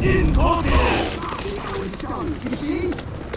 Incognito! It was done, you see?